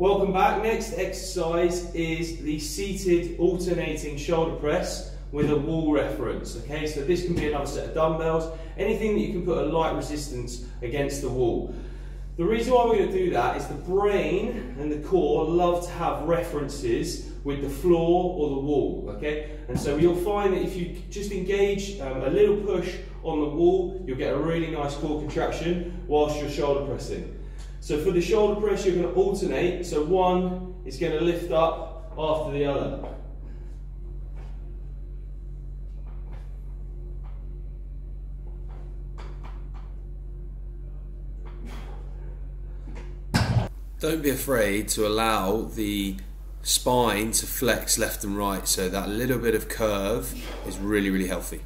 Welcome back. Next exercise is the seated alternating shoulder press with a wall reference. Okay, so this can be another set of dumbbells, anything that you can put a light resistance against the wall. The reason why we're going to do that is the brain and the core love to have references with the floor or the wall, okay? And so you'll find that if you just engage um, a little push on the wall, you'll get a really nice core contraction whilst you're shoulder pressing. So for the shoulder press, you're going to alternate. So one is going to lift up after the other. Don't be afraid to allow the spine to flex left and right so that little bit of curve is really really healthy